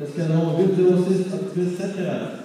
Esse canal ao vivo durou 67 reais.